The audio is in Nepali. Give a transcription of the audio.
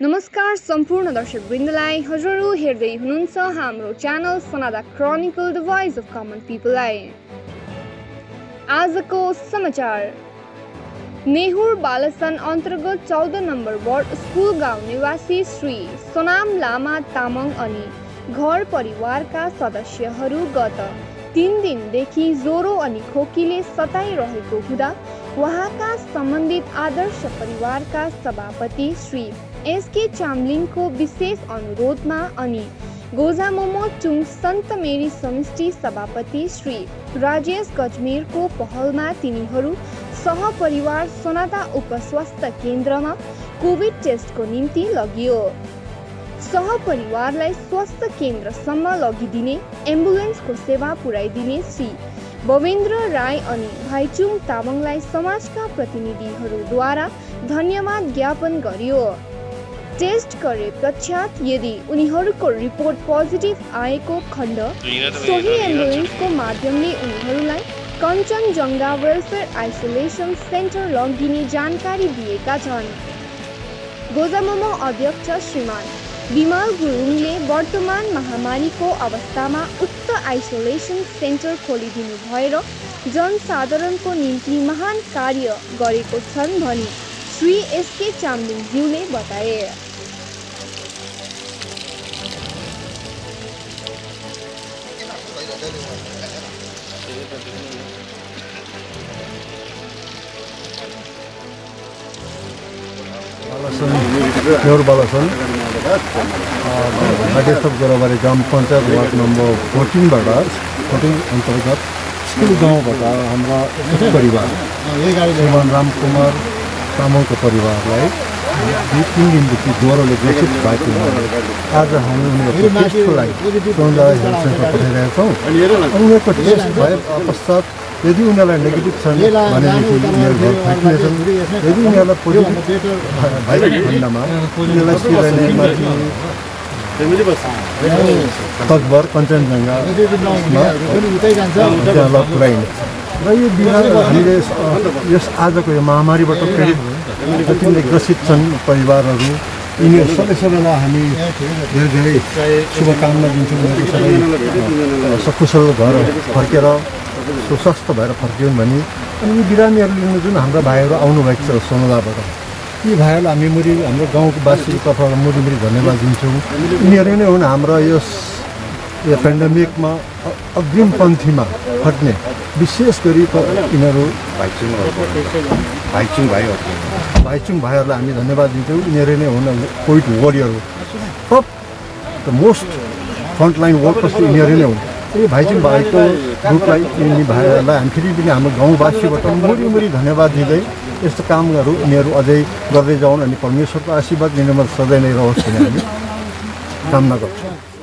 नमस्कार सम्पूर्ण दर्शकवृन्दलाई हजुरहरू हेर्दै हुनुहुन्छ हाम्रो channel सनादा chronicle the voice of common पिपललाई। आजको समाचार। नेहुर बालसन अन्तर्गत चौध नम्बर वार्ड स्कुल गाउँ निवासी श्री सोनाम लामा तामाङ अनि घर परिवारका सदस्यहरू गत तिन दिनदेखि ज्वरो अनि खोकीले सताइरहेको हुँदा उहाँका सम्बन्धित आदर्श परिवारका सभापति श्री एसके चामलिङको विशेष अनुरोधमा अनि गोजा मोमो चुङ सन्त मेरी समिष्टि सभापति श्री राजेश गजमेरको पहलमा तिनीहरू सहपरिवार सोनादा उपस्वास्थ्य केन्द्रमा कोभिड टेस्टको निम्ति लगियो। सहपरिवारलाई स्वास्थ्य केन्द्रसम्म लगिदिने एम्बुलेन्सको सेवा पुर्याइदिने श्री बवेन्द्र राई अनि भाइचुङ तामाङलाई समाजका प्रतिनिधिहरूद्वारा धन्यवाद ज्ञापन गरियो। टेस्ट गरे पश्चात यदि उनीहरूको रिपोर्ट पोजिटिभ आएको खण्ड सोही एम्बुलेन्सको माध्यमले उनीहरूलाई कञ्चनजङ्घा वेलफेयर आइसोलेसन सेन्टर लगिने जानकारी दिएका छन्। गोजामोमो अध्यक्ष श्रीमान विमल गुरुङले वर्तमान महामारीको अवस्थामा उक्त आइसोलेसन सेन्टर खोलिदिनु भएर जनसाधारणको निम्ति महान कार्य गरेको छन् भनी श्री एसके चामलिङज्यूले बताए। प्योर बालासन। गोराबारी ग्राम पञ्चायत वार्ड नम्बर फोर्टिनबाट फोर्टिन अन्तर्गत स्कुल गाउँबाट हाम्रा परिवार श्रीमान रामकुमार तामाङको परिवारलाई तिन दिनदेखि ज्वरोले ग्रसित भएको हुनाले आज हामी उनीहरूको टेस्टको लागि सोनदा हेल्थ सेन्टर पठाइरहेका छौँ उनीहरूको टेस्ट भए पश्चात यदि उनीहरूलाई नेगेटिभ छन् भनेदेखि उनीहरू घर फर्किनेछन् यदि उनीहरूलाई पोजिटिभ भएको खण्डमा उनीहरूलाई सिराइमा तकबर कञ्चनजङ्घामा त्यहाँ पुऱ्याइने र यो बिमार हामीले यस आजको यो महामारीबाट पीडित जति नै ग्रसित छन् परिवारहरू यिनीहरू सबै सबैलाई हामी धेरै धेरै शुभकामना दिन्छौँ उनीहरू सबै सकुशल घर फर्केर सुस्वस्थ भएर फर्कियौँ भने अनि यी बिरामीहरू लिनु जुन हाम्रा भाइहरू आउनुभएको छ सोनदाबाट यी भाइहरूलाई हामी मुरी हाम्रो गाउँको वासीको तर्फबाट मुरीमुरी धन्यवाद दिन्छौँ। यिनीहरू नै हुन् हाम्रो यस यो पेन्डेमिकमा अग्रिम पन्थीमा खट्ने विशेष गरी यिनीहरू भाइचुङ भाइचुङ भाइहरू भाइचुङ भाइहरूलाई हामी धन्यवाद दिन्छौँ यिनीहरू नै हुन् covid वरियरहरू top the most frontline workers यिनीहरू नै हुन् यो भाइचुङ भाइको ग्रुपलाई यिनी भाइहरूलाई हामी फेरि पनि हाम्रो गाउँवासीबाट मुरी मुरी धन्यवाद दिँदै यस्तो कामहरू यिनीहरू अझै गर्दै जाउन् अनि परमेश्वरको आशीर्वाद यिनीहरूमा सधैँ नै रहोस् भन्ने हामी कामना गर्छौँ